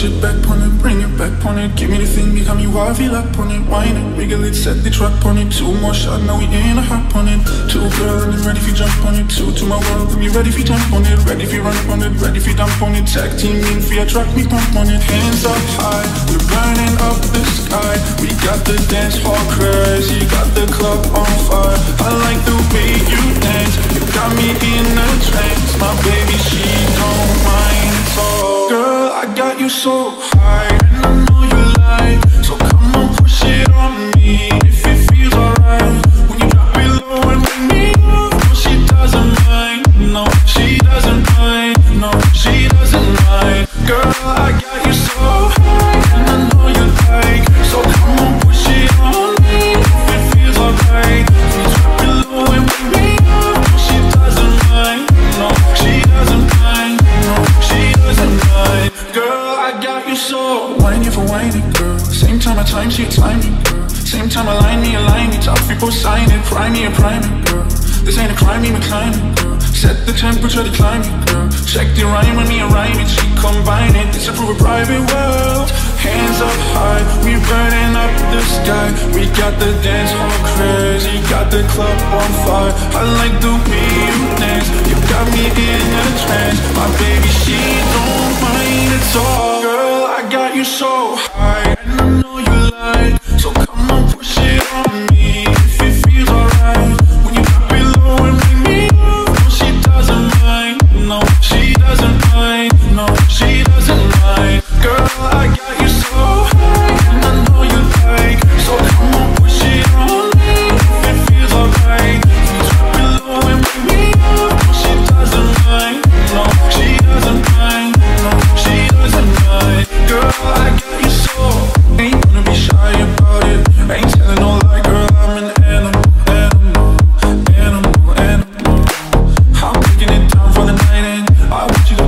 push it back on it, bring it back on it. Give me the thing, become you I feel up on it. Wine it, wiggle it, set the trap on it. Two more shots, now we in a hop on it. Two girl, and I'm ready for jump on it. Two to my world, you ready for jump on it. Ready for run up on it, ready if for dump on it. Tag team in your track, me pump on it. Hands up high, we're burning up the sky. We got the dance hall crazy, got the club on fire. I like the way you dance, you got me in a trance. My baby, she don't so high, Girl, I got you so whiny for whiny, girl. Same time I time she time me, girl. Same time I line me, align me. Top people sign it, prime me, and prime it, girl. This ain't a crime, me, climb it, girl. Set the temperature to climb girl. Check the rhyme with me rhyme it. She combine it. Approve a private world. Hands up high, we burning up the sky. We got the dance hall crazy, got the club on fire. I like the way you dance. You got me you so high, why would you